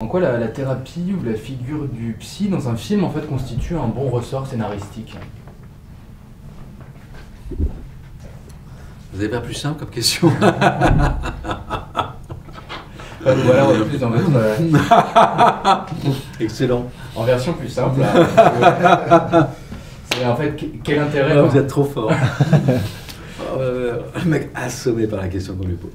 En quoi la, thérapie ou la figure du psy dans un film en fait constitue un bon ressort scénaristique Vous n'avez pas plus simple comme question euh, Ou alors plus en, votre, euh, Excellent. en version plus simple. là. En fait quel intérêt ah, vous êtes trop fort. Oh, Le mec assommé par la question qu'on lui pose.